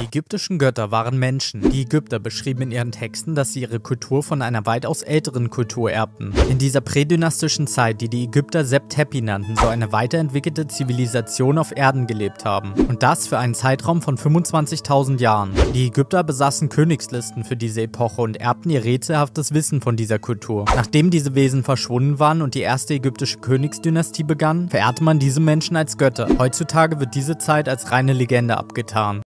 Die ägyptischen Götter waren Menschen. Die Ägypter beschrieben in ihren Texten, dass sie ihre Kultur von einer weitaus älteren Kultur erbten. In dieser prädynastischen Zeit, die die Ägypter Septepi nannten, soll eine weiterentwickelte Zivilisation auf Erden gelebt haben. Und das für einen Zeitraum von 25.000 Jahren. Die Ägypter besaßen Königslisten für diese Epoche und erbten ihr rätselhaftes Wissen von dieser Kultur. Nachdem diese Wesen verschwunden waren und die erste ägyptische Königsdynastie begann, verehrte man diese Menschen als Götter. Heutzutage wird diese Zeit als reine Legende abgetan.